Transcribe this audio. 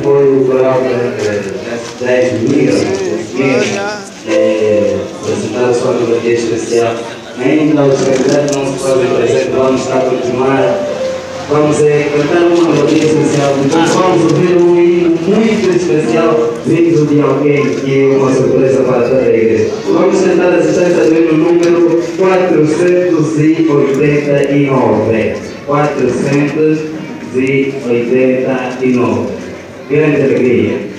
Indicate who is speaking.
Speaker 1: plural das 10 mil, apresentar a sua melodia especial. Ainda os candidatos não se podem presente, vamos estar a continuar. Vamos é, cantar uma melodia especial, depois vamos ouvir um hino muito especial vindo de alguém que é uma surpresa para toda a igreja. Vamos cantar a assistência do hino número 489. 489. tienen desde pequeña.